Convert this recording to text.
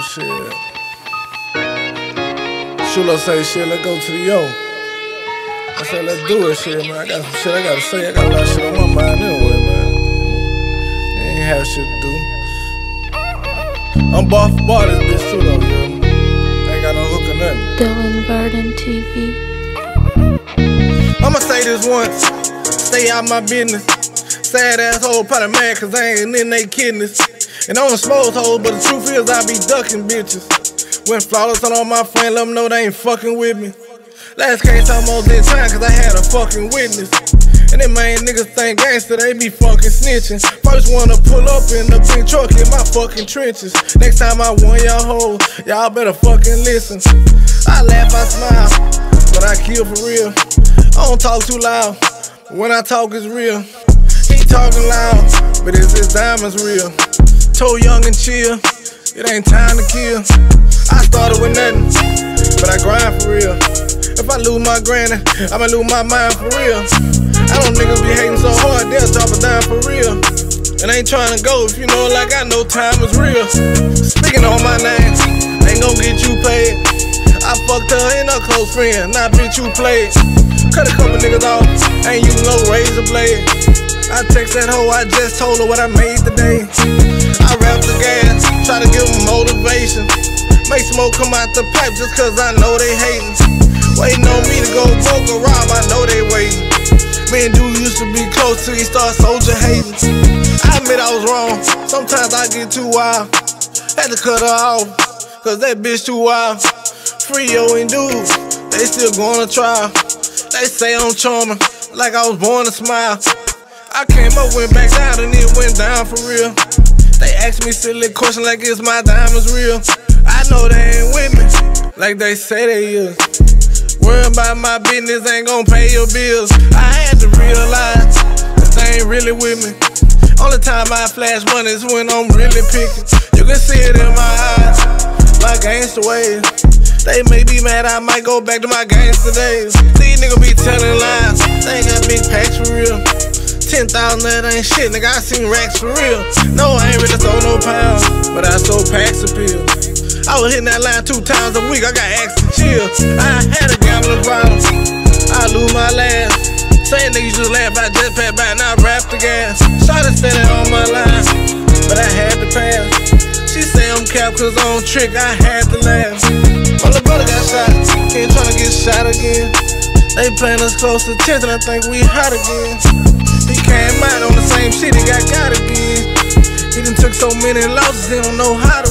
Shit. Shulo say shit, let's go to the yo. I said let's do it shit, man. I got some shit I gotta say. I got a lot of shit on my mind anyway, man. Ain't have shit to do. I'm bar for bar this bitch too though, yeah. Ain't got no hook or nothing. Dylan Verdun TV. I'ma say this once, stay out my business. Sad asshole, probably mad cause I ain't in they kidneys. And I don't smoke hoes, but the truth is I be ducking bitches. Went flawless on all my friends, let them know they ain't fucking with me. Last case almost in time cause I had a fucking witness. And them main niggas think gangster, they be fucking snitching. First wanna pull up in the big truck in my fucking trenches. Next time I want y'all hoes, y'all better fucking listen. I laugh, I smile, but I kill for real. I don't talk too loud, when I talk it's real. He talking loud, but it's his diamonds real. Told young and chill, it ain't time to kill. I started with nothing, but I grind for real. If I lose my granny, I'ma lose my mind for real. I don't niggas be hating so hard, they'll drop it down for real. And I ain't trying to go if you know like I know time is real. Speaking on my name, ain't gon' get you paid. I fucked her and her close friend, not bitch you played. Cut a couple niggas off, ain't using no razor blade. I text that hoe, I just told her what I made today. I rap the gas, try to give them motivation. Make smoke come out the pipe just cause I know they hating. Waiting on me to go broke or rob, I know they waiting. Me and dude used to be close till he start soldier hating. I admit I was wrong, sometimes I get too wild. Had to cut her off, cause that bitch too wild. Free yo and dude, they still to trial. They say I'm charming, like I was born to smile. I came up, went back down, and it went down for real. They ask me silly questions like is my diamonds real? I know they ain't with me, like they say they is. Worrying about my business ain't gon' pay your bills. I had to realize that they ain't really with me. Only time I flash money is when I'm really picking. You can see it in my eyes, my gangster ways. They may be mad, I might go back to my gangster days. These niggas be telling lies, they ain't 10,000 that ain't shit, nigga, I seen racks for real. No, I ain't really sold no pounds, but I sold packs of pills. I was hitting that line two times a week, I got asked to chill. I had a gambling problem, I lose my last. Same niggas just laugh, I just passed by and I rap the gas. Shot standing on my line, but I had to pass. She say I'm cap cause on trick, I had to laugh. My little brother got shot, he ain't tryna. They playing us close to 10th and I think we hot again. He came out on the same shit, he got got again. He done took so many losses, he don't know how